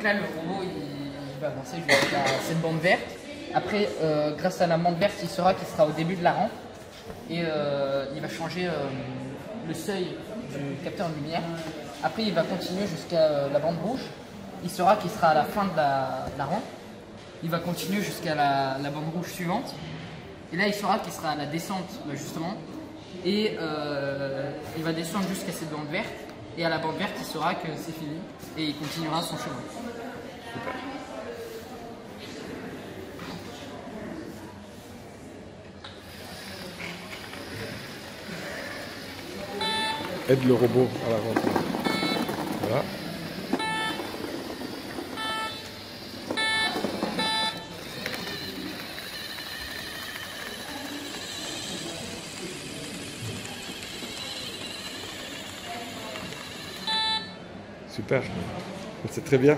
Donc là, le robot, il, va avancer jusqu'à cette bande verte. Après, euh, grâce à la bande verte, il saura qu'il sera au début de la rampe. Et euh, il va changer euh, le seuil du capteur de lumière. Après, il va continuer jusqu'à la bande rouge. Il saura qu'il sera à la fin de la, de rampe. Il va continuer jusqu'à la, la bande rouge suivante. Et là, il saura qu'il sera à la descente, justement. Et il va descendre jusqu'à cette bande verte. Et à la bande verte, il saura que c'est fini. Et il continuera son chemin. Aide le robot à l'avance. Voilà. Super. C'est très bien.